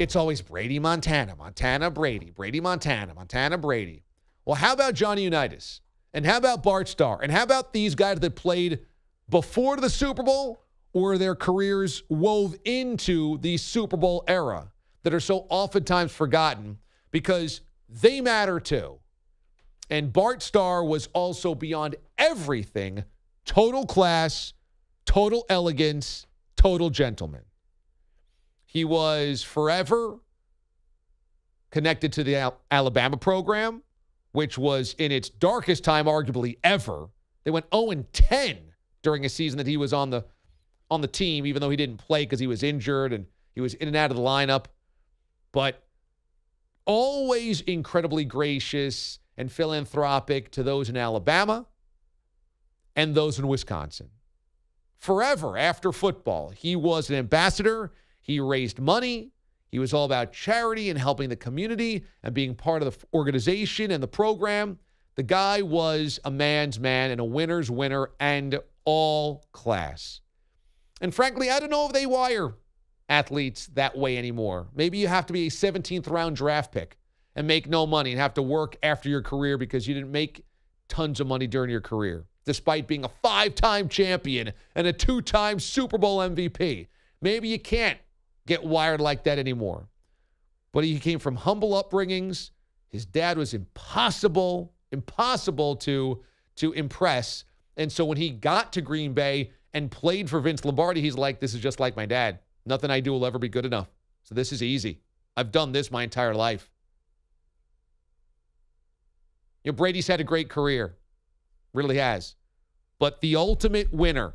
it's always Brady Montana, Montana Brady, Brady Montana, Montana Brady. Well, how about Johnny Unitas? And how about Bart Starr? And how about these guys that played before the Super Bowl or their careers wove into the Super Bowl era that are so oftentimes forgotten because they matter too. And Bart Starr was also beyond everything total class, total elegance, total gentleman. He was forever connected to the Al- Alabama program, which was in its darkest time, arguably ever. They went 0 10 during a season that he was on the on the team, even though he didn't play because he was injured and he was in and out of the lineup. But always incredibly gracious and philanthropic to those in Alabama and those in Wisconsin. Forever after football, he was an ambassador. He raised money. He was all about charity and helping the community and being part of the organization and the program. The guy was a man's man and a winner's winner and all class. And frankly, I don't know if they wire athletes that way anymore. Maybe you have to be a 17th round draft pick and make no money and have to work after your career because you didn't make tons of money during your career, despite being a five time champion and a two time Super Bowl MVP. Maybe you can't get wired like that anymore. But he came from humble upbringings. His dad was impossible, impossible to, to impress. And so when he got to Green Bay and played for Vince Lombardi, he's like, this is just like my dad. Nothing I do will ever be good enough. So this is easy. I've done this my entire life. You know, Brady's had a great career, really has. But the ultimate winner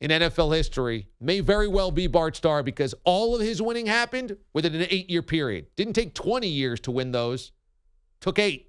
in NFL history may very well be Bart Starr because all of his winning happened within an eight year period. Didn't take 20 years to win those, took eight.